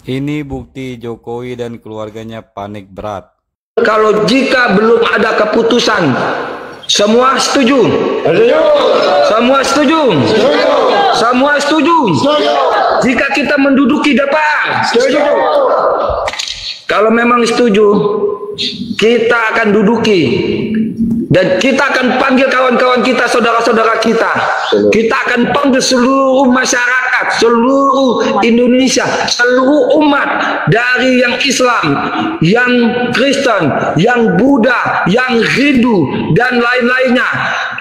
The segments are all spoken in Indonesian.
Ini bukti Jokowi dan keluarganya panik berat. Kalau jika belum ada keputusan, semua setuju? Setuju. Semua setuju? Setuju. Semua setuju? Setuju. Jika kita menduduki DPR, Setuju. kalau memang setuju, kita akan duduki dan kita akan panggil kawan-kawan kita, saudara-saudara kita. Kita akan panggil seluruh masyarakat, seluruh Indonesia, seluruh umat dari yang Islam, yang Kristen, yang Buddha, yang Hindu dan lain-lainnya.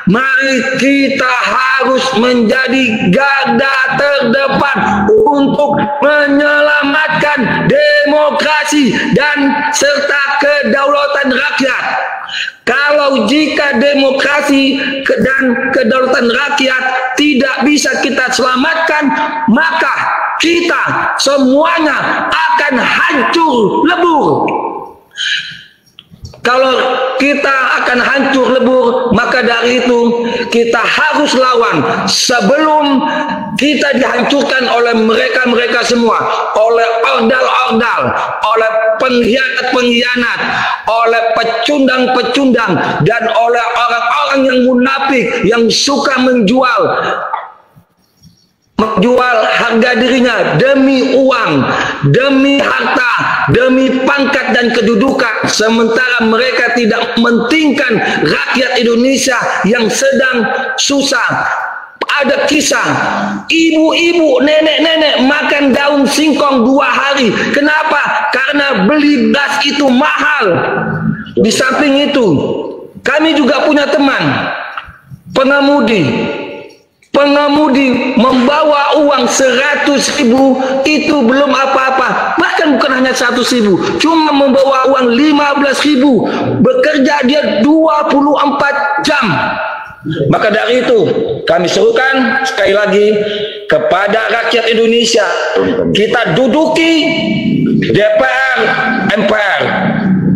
Mari kita harus menjadi garda terdepan untuk menyelamatkan demokrasi dan serta kedaulatan rakyat. Kalau jika demokrasi dan kedaulatan rakyat tidak bisa kita selamatkan, maka kita semuanya akan hancur lebur. Kalau kita akan hancur lebur, maka dari itu kita harus lawan sebelum kita dihancurkan oleh mereka-mereka semua, oleh ordal-ordal, oleh pengkhianat-pengkhianat, oleh pecundang-pecundang, dan oleh orang-orang yang munafik. Yang suka menjual. Menjual harga dirinya demi uang, demi harta, demi pangkat dan kedudukan. Sementara mereka tidak mementingkan rakyat Indonesia yang sedang susah ada kisah. Ibu-ibu nenek-nenek makan daun singkong dua hari. Kenapa? Karena beli beras itu mahal. Di samping itu kami juga punya teman. Pengemudi. Pengemudi membawa uang 100 ribu. Itu belum apa-apa. Bahkan bukan hanya 100 ribu. Cuma membawa uang 15 ribu. Bekerja dia 24 jam maka dari itu kami serukan sekali lagi kepada rakyat Indonesia kita duduki DPR MPR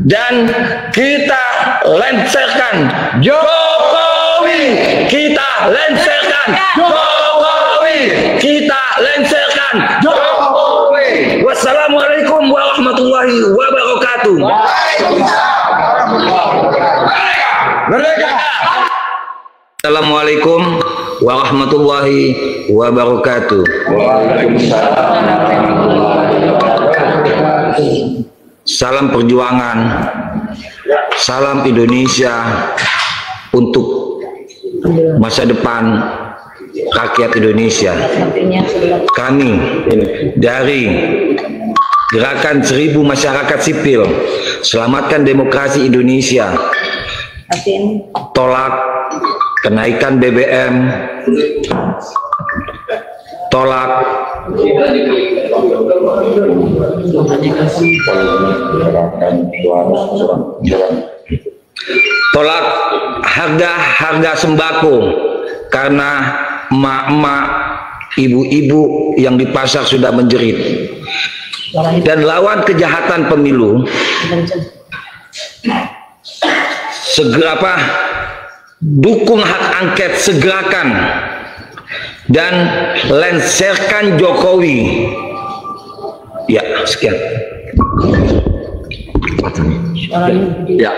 dan kita lencerkan Jokowi. Kita lencerkan Jokowi. Kita lencerkan Jokowi. Wassalamualaikum warahmatullahi wabarakatuh. Merdeka. Assalamualaikum warahmatullahi wabarakatuh. Salam perjuangan Salam Indonesia untuk masa depan rakyat Indonesia. Kami dari Gerakan Seribu Masyarakat Sipil Selamatkan Demokrasi Indonesia. Tolak kenaikan BBM, tolak. Tolak harga-harga sembako karena emak-emak ibu-ibu yang di pasar sudah menjerit. Dan lawan kejahatan pemilu segera apa dukung hak angket segerakan dan lenserkan Jokowi ya sekian Ya,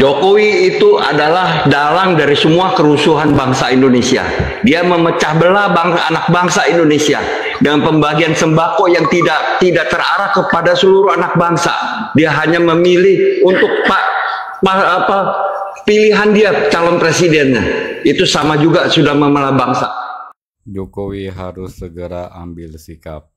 Jokowi itu adalah dalang dari semua kerusuhan bangsa Indonesia. Dia memecah belah bangsa, anak bangsa Indonesia dengan pembagian sembako yang tidak tidak terarah kepada seluruh anak bangsa. Dia hanya memilih untuk pak pa- apa pilihan dia calon presidennya. Itu sama juga sudah memelah bangsa. Jokowi harus segera ambil sikap.